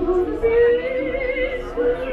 Christus ist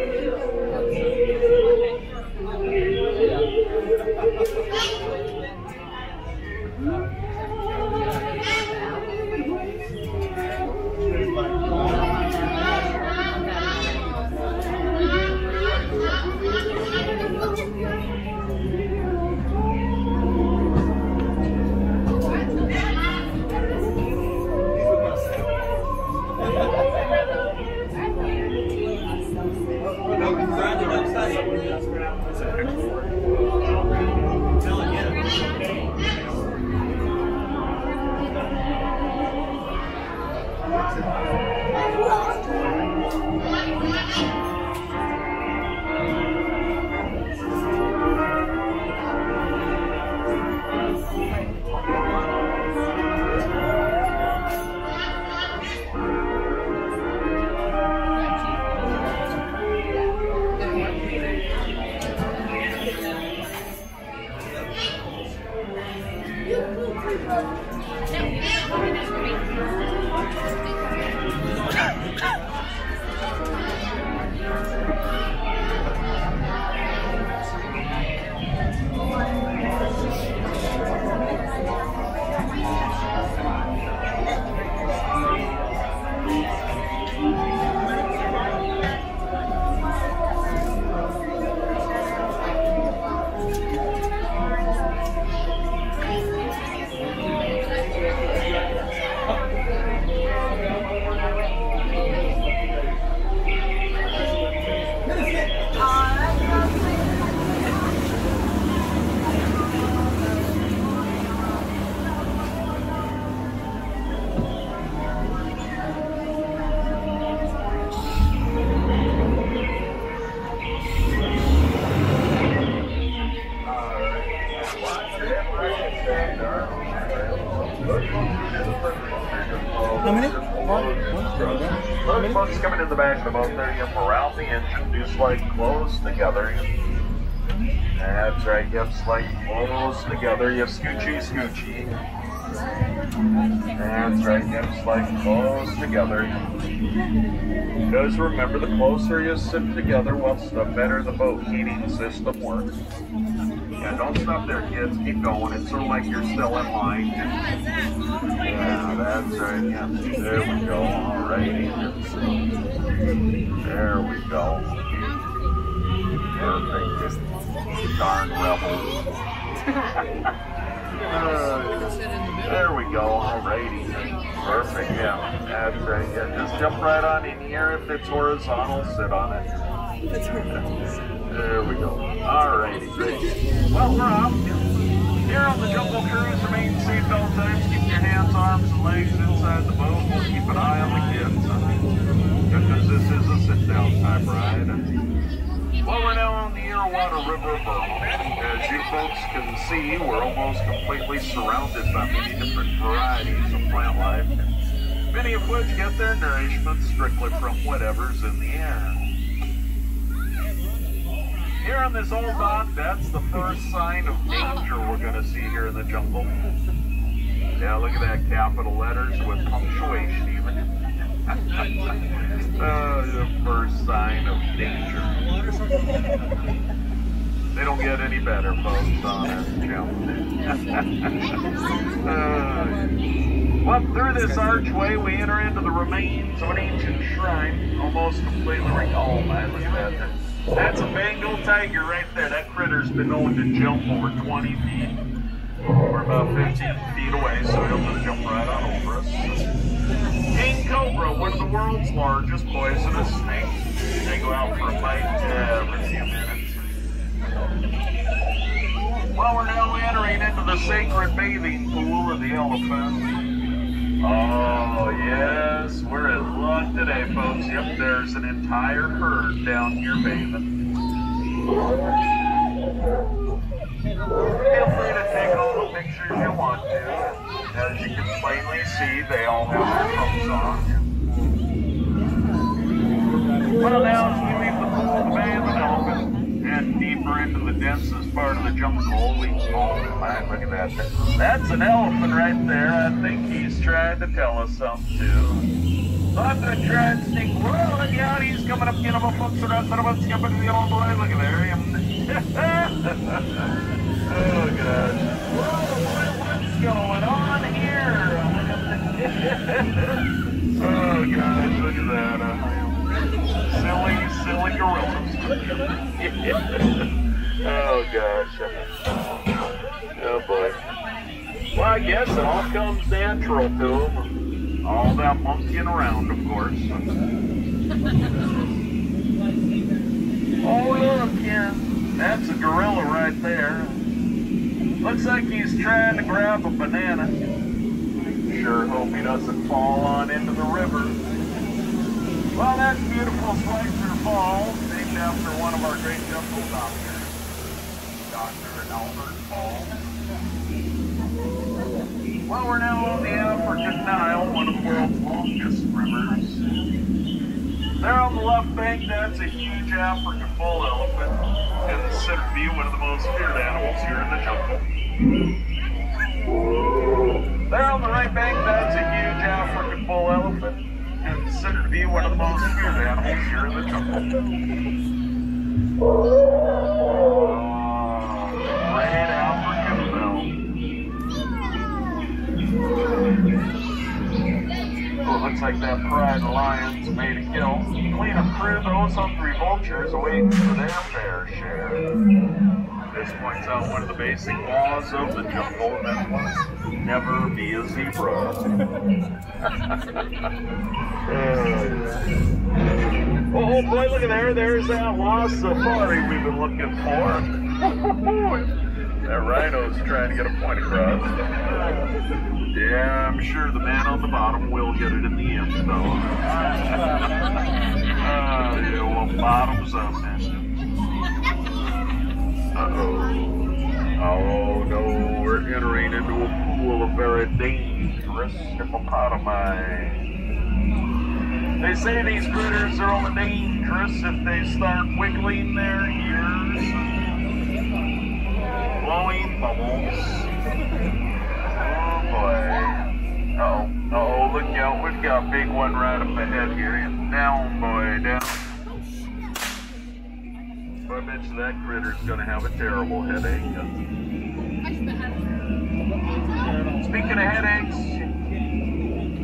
right, you close together, you have scoochy, scoochy. That's right, you like close together. Because remember, the closer you sit together, well, the better the boat heating system works. Yeah, don't stop there, kids. Keep going. It's sort of like you're still in line. Yeah, that's right. Yeah. There we go. All righty. There we go. Perfect. Darn rebels. Uh, there we go. All righty. Perfect. Yeah, that's right. Yeah, just jump right on in here. If it's horizontal, sit on it. There we go. All righty. Great. Well, we're off. Here on the Jungle Cruise, remain seatbelt times. Keep your hands, arms, and legs inside the boat. We'll keep an eye on the kids. Because this is a sit-down time ride. Well, we're now on the Irrawaddy River boat. As you folks can see, we're almost completely surrounded by many different varieties of plant life. Many of which get their nourishment strictly from whatever's in the air. Here on this old dock, that's the first sign of danger we're going to see here in the jungle. Yeah, look at that capital letters with punctuation even. uh, the first sign of danger. They don't get any better, folks, on jump. uh, well, through this archway, we enter into the remains of an ancient shrine, almost completely recalled. That's a Bengal tiger right there. That critter's been known to jump over 20 feet. We're about 15 feet away, so he'll just jump right on over us. King Cobra, one of the world's largest poisonous snakes. They go out for a bite every few minutes. Well, we're now entering into the sacred bathing pool of the elephant. Oh, yes, we're in luck today, folks. Yep, there's an entire herd down here bathing. Feel free to take all the pictures you want to. As you can plainly see, they all have their clothes on. Well, now we leave the pool, the bay, and the elephant, and deeper into the densest part of the jungle. We, oh look at that. That's an elephant right there. I think he's trying to tell us something too. So I'm gonna try and sneak. Whoa, look out, he's coming up, you know, books around, but I'm skipping the old boy. Look at there. oh, God. Whoa, what's going on? Oh, gosh, look at that. Uh, silly, silly gorillas. oh, gosh. Oh, boy. Well, I guess it all comes natural to them. All that monkeying around, of course. oh, look, yeah. That's a gorilla right there. Looks like he's trying to grab a banana. Sure hope he doesn't fall on into the river. Well, that's beautiful Schweitzer Falls, named after one of our great jungle doctors, Dr. Albert Fall. Well, we're now on the African Nile, one of the world's longest rivers. There on the left bank, that's a huge African bull elephant. In the center view, one of the most feared animals here in the jungle. There on the right bank, that's a huge African bull elephant. Center view, one of the most feared animals here in the jungle. Uh, Bell. Oh, looks like that pride of lion's made a kill. Clean up crew, those hungry vultures awaiting for their fair share. This points out one of the basic laws of the jungle, and that was never be a zebra. oh boy, look at there. There's that lost safari we've been looking for. that rhino's trying to get a point across. Yeah, I'm sure the man on the bottom will get it in the end, though. uh, yeah, well, bottoms up, man. Uh-oh. Oh, no, we're entering into a pool of very dangerous hippopotami. They say these critters are only dangerous if they start wiggling their ears, blowing bubbles. Oh boy. Uh-oh. Uh-oh, look out. We've got a big one right up ahead here. Down, boy, down. I bet you that critter's gonna have a terrible headache. Speaking of headaches,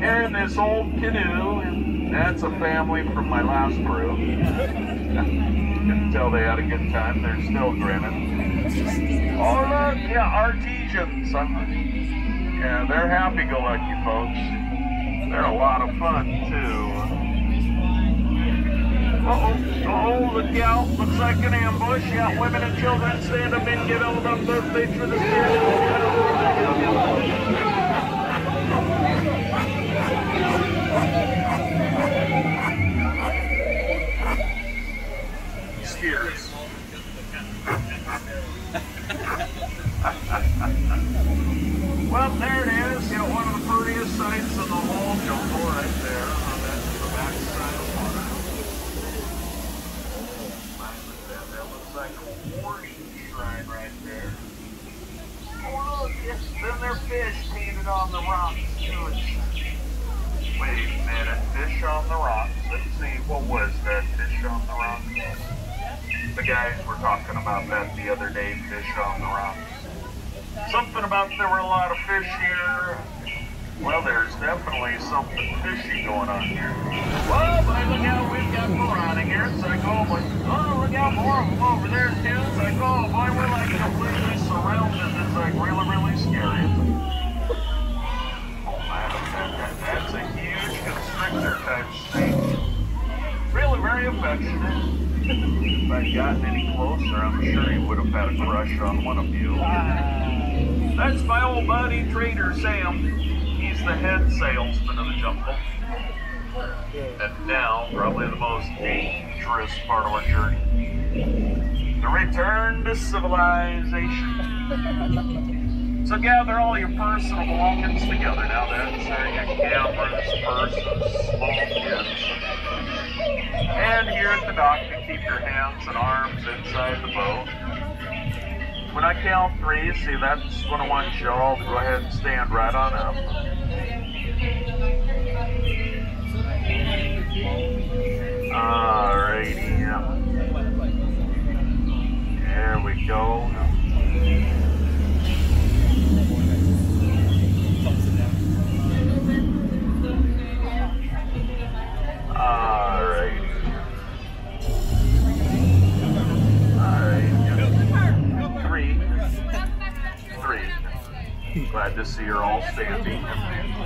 in this old canoe, that's a family from my last crew. Can tell they had a good time. They're still grinning. Oh look, yeah, artesians. Yeah, they're happy-go-lucky folks. They're a lot of fun too. Uh-oh, oh, look out. Looks like an ambush. Yeah, women and children stand up and give elephant birthday for the Spears. well, there it is. You know, one of the prettiest sights in the whole jungle right there on that the backside of water. That, that looks like a warning shrine right there. Oh, look, yes, then there's fish painted on the rocks, too. Wait a minute, fish on the rocks. Let's see, what was that fish on the rocks? The guys were talking about that the other day, fish on the rocks. Something about there were a lot of fish here. Well, there's definitely something fishy going on here. Well, but look out, we've got piranha here. It's like, oh, boy. Oh, look out, more of them over there, too. It's like, oh, boy, we're like completely surrounded. It's like really, really scary. Oh, man, that, that, that's a huge constrictor type snake. Really very affectionate. If I'd gotten any closer, I'm sure he would have had a crush on one of you. That's my old buddy, Trader Sam. He's the head salesman of the jungle. And now, probably the most dangerous part of our journey. The return to civilization. So gather all your personal belongings together now. That's uh, your cameras, purses, keep your hands and arms inside the boat. When I count three, see that's when I want you all to go ahead and stand right on up. Alrighty. There we go. Alright. Glad to see you're all standing.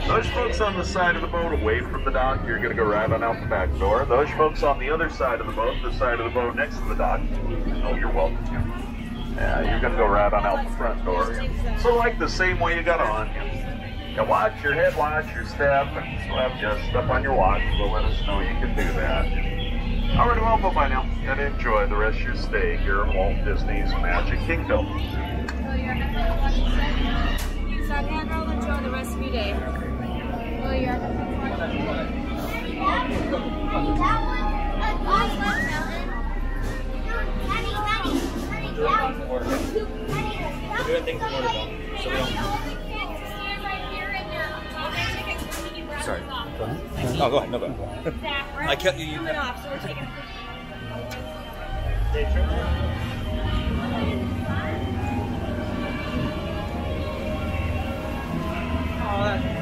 Those folks on the side of the boat away from the dock, you're going to go right on out the back door. Those folks on the other side of the boat, the side of the boat next to the dock, oh, you're welcome. Yeah, you're going to go right on out the front door. So, like the same way you got on. Yeah, watch your head, watch your step, and we'll have just step on your watch. So let us know you can do that. All right, well, bye-bye now, and enjoy the rest of your stay here at Walt Disney's Magic Kingdom. Stop hand roll, enjoy the rest of your day. Oh, Will you? Doing things in order though. So we don't. Sorry. No, go ahead. No, go ahead. I kept you. you Day trip? all that.